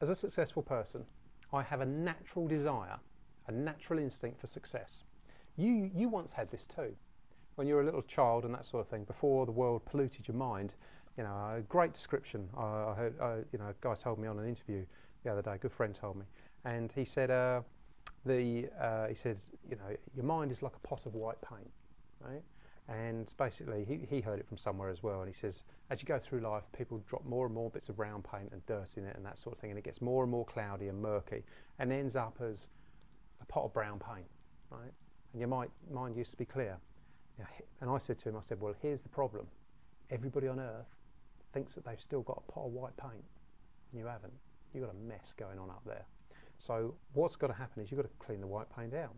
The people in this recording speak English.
as a successful person, I have a natural desire, a natural instinct for success. You, you once had this too. When you were a little child and that sort of thing, before the world polluted your mind, you know, a great description. I, I heard, I, you know, a guy told me on an interview the other day, a good friend told me, and he said, uh, the, uh, he said, you know, your mind is like a pot of white paint, right? And basically, he, he heard it from somewhere as well. And he says, as you go through life, people drop more and more bits of brown paint and dirt in it and that sort of thing. And it gets more and more cloudy and murky and ends up as a pot of brown paint, right? And your mind, mind used to be clear. And I said to him, I said, well, here's the problem. Everybody on earth thinks that they've still got a pot of white paint. And you haven't. You've got a mess going on up there. So what's got to happen is you've got to clean the white paint out.